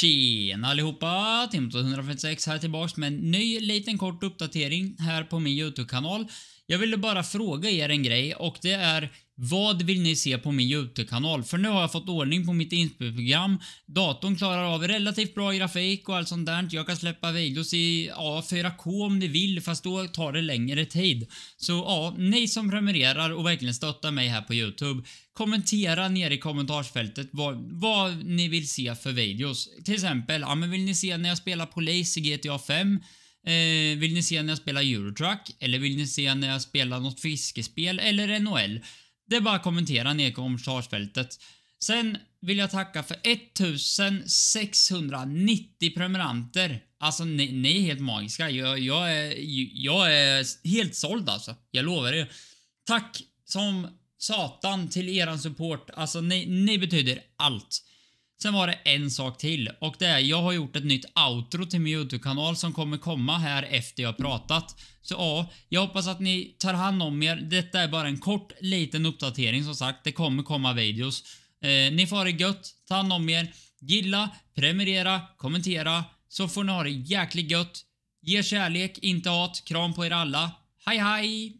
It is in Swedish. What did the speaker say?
Tjena allihopa! Timothy156 här tillbaks med en ny liten kort uppdatering här på min YouTube-kanal. Jag ville bara fråga er en grej och det är vad vill ni se på min YouTube-kanal? För nu har jag fått ordning på mitt inspelprogram. Datorn klarar av relativt bra grafik och allt sånt där. Jag kan släppa videos i ja, 4K om ni vill, fast då tar det längre tid. Så ja, ni som prenumererar och verkligen stöttar mig här på YouTube, kommentera ner i kommentarsfältet vad, vad ni vill se för videos. Till exempel, ja men vill ni se när jag spelar polis i GTA 5? Eh, vill ni se när jag spelar Eurotruck? Eller vill ni se när jag spelar något fiskespel eller NHL? Det är bara att kommentera ner i kommentarsfältet. Sen vill jag tacka för 1690 prenumeranter. Alltså ni, ni är helt magiska. Jag, jag, är, jag är helt såld alltså. Jag lovar er. Tack som satan till eran support. Alltså ni, ni betyder allt. Sen var det en sak till och det är jag har gjort ett nytt outro till min YouTube-kanal som kommer komma här efter jag pratat. Så ja, jag hoppas att ni tar hand om er. Detta är bara en kort liten uppdatering som sagt. Det kommer komma videos. Eh, ni får ha det gött, ta hand om er, gilla, prenumerera, kommentera så får ni ha det jäkligt gött. Ge kärlek, inte hat. Kram på er alla. Hej hej!